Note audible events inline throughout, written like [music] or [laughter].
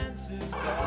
circumstances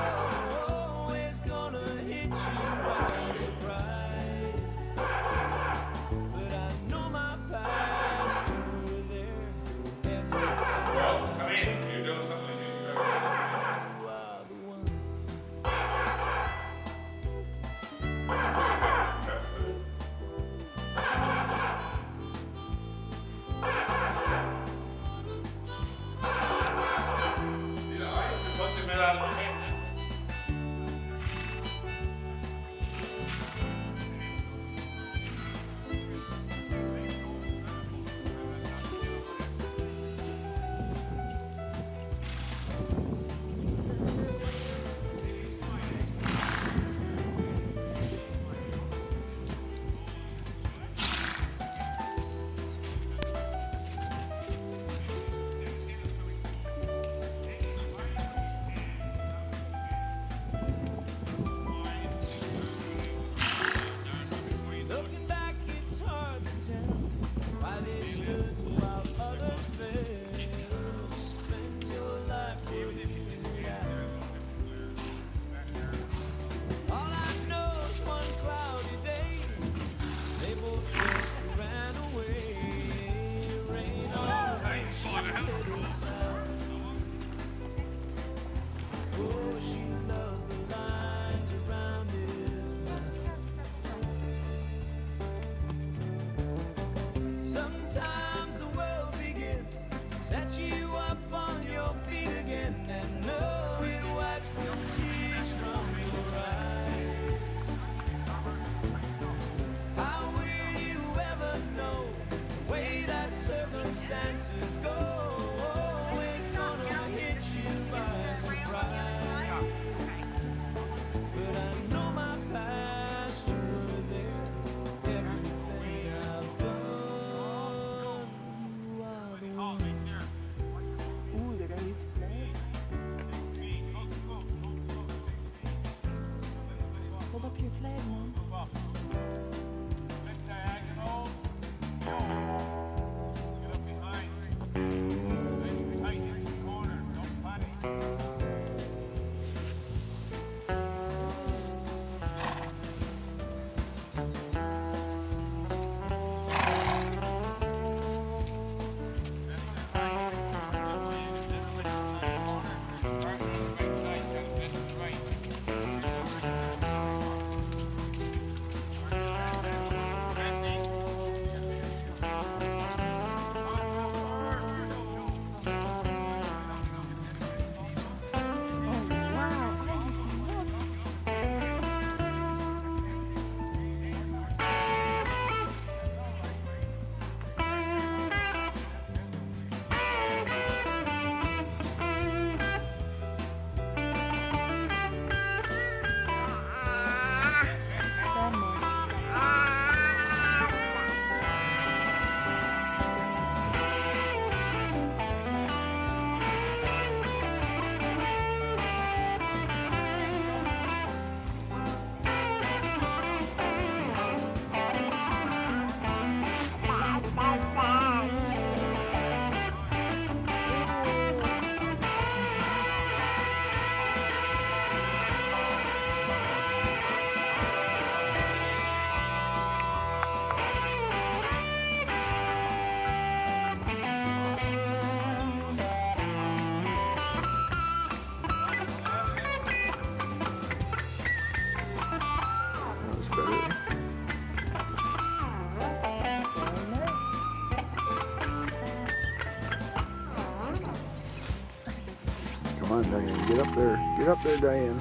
Get up there. Get up there, Diane.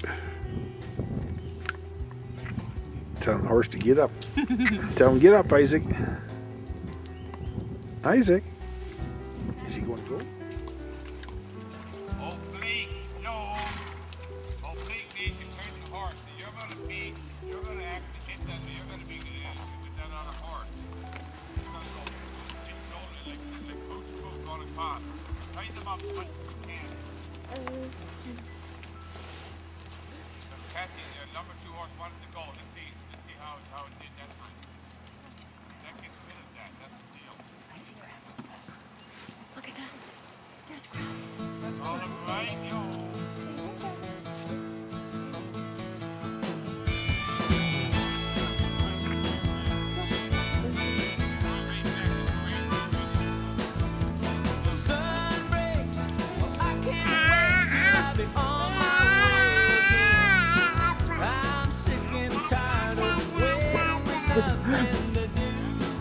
[laughs] Tell the horse to get up. Tell him, get up, Isaac. Isaac.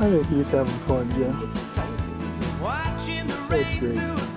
I he's having fun, yeah. That's great.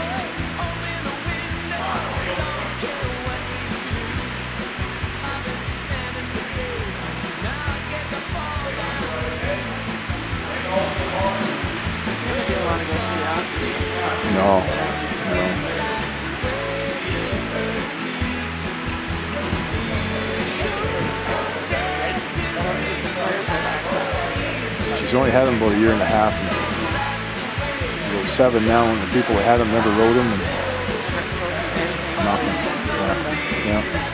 No. No. She's only had them about a year and a half. And about seven now, and the people who had them never rode them. And nothing. Yeah. yeah.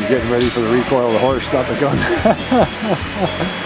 You're getting ready for the recoil of the horse, not the gun. [laughs]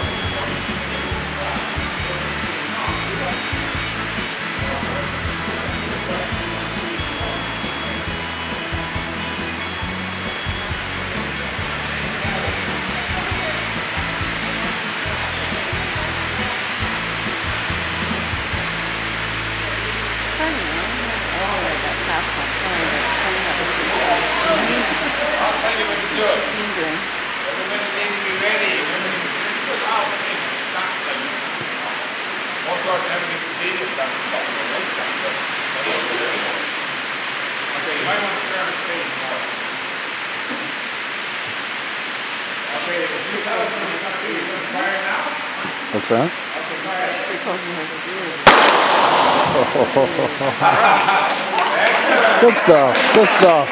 huh? Good stuff. Good stuff.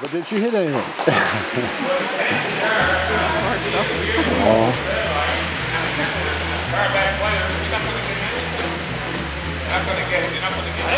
But did she hit anything? oh. I'm going to get it.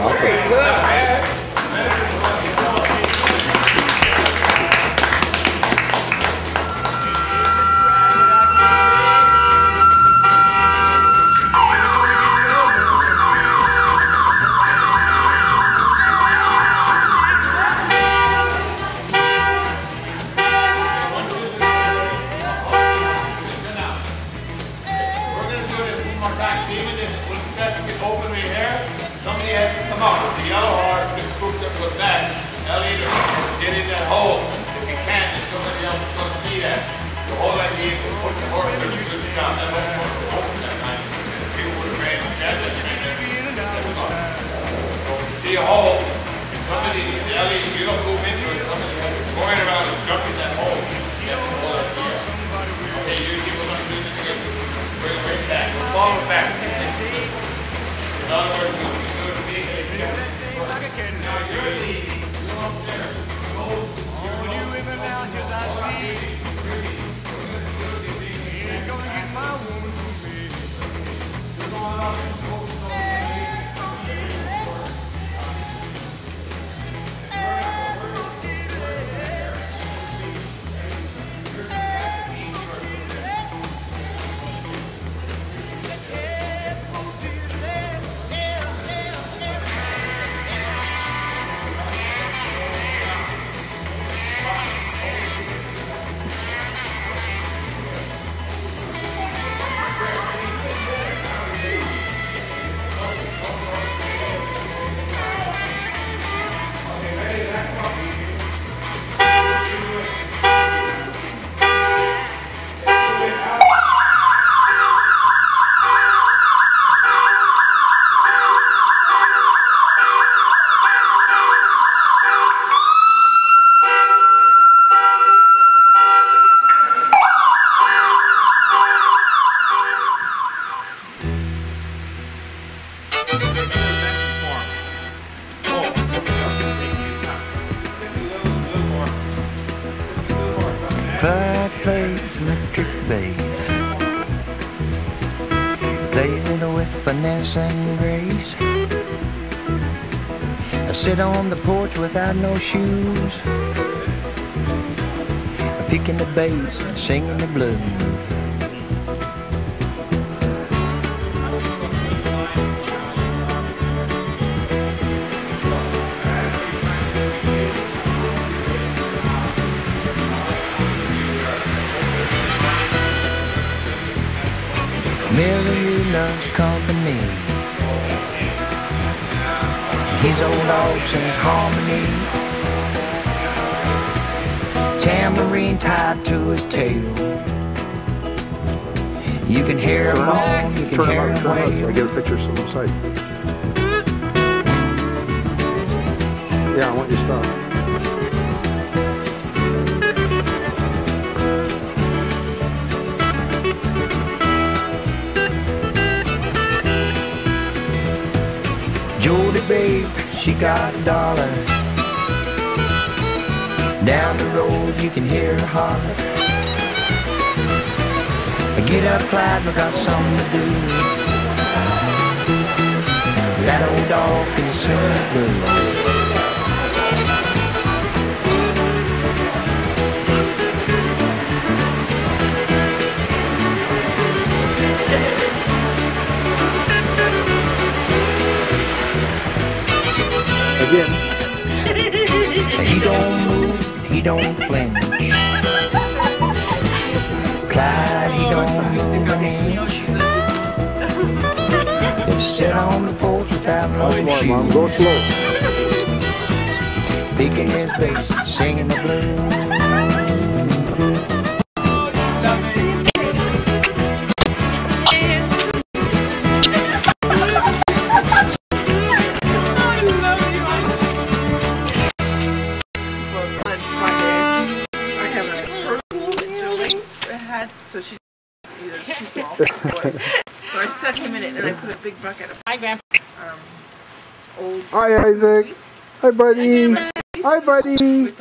Awesome. shoes. Picking the bass, singing the blues. Don't flinch. Clyde, he don't move an inch. Sit on the porch without knowing smart, shoes. Mom. Go slow. Picking his bass, singing the blues. Old Hi, Isaac. Hi, buddy. Hi, buddy.